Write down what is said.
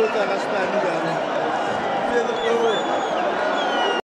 luta na cidade.